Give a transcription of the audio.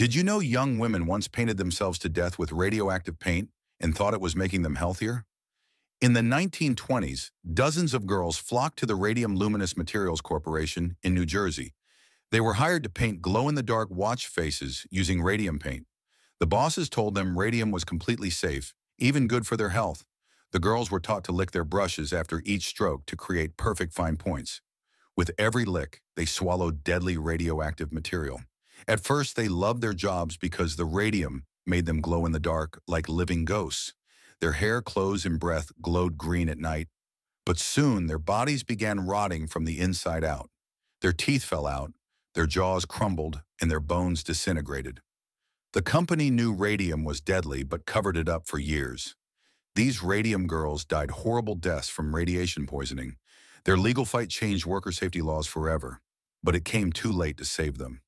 Did you know young women once painted themselves to death with radioactive paint and thought it was making them healthier? In the 1920s, dozens of girls flocked to the Radium Luminous Materials Corporation in New Jersey. They were hired to paint glow-in-the-dark watch faces using radium paint. The bosses told them radium was completely safe, even good for their health. The girls were taught to lick their brushes after each stroke to create perfect fine points. With every lick, they swallowed deadly radioactive material. At first, they loved their jobs because the radium made them glow in the dark like living ghosts. Their hair, clothes, and breath glowed green at night. But soon, their bodies began rotting from the inside out. Their teeth fell out, their jaws crumbled, and their bones disintegrated. The company knew radium was deadly but covered it up for years. These radium girls died horrible deaths from radiation poisoning. Their legal fight changed worker safety laws forever, but it came too late to save them.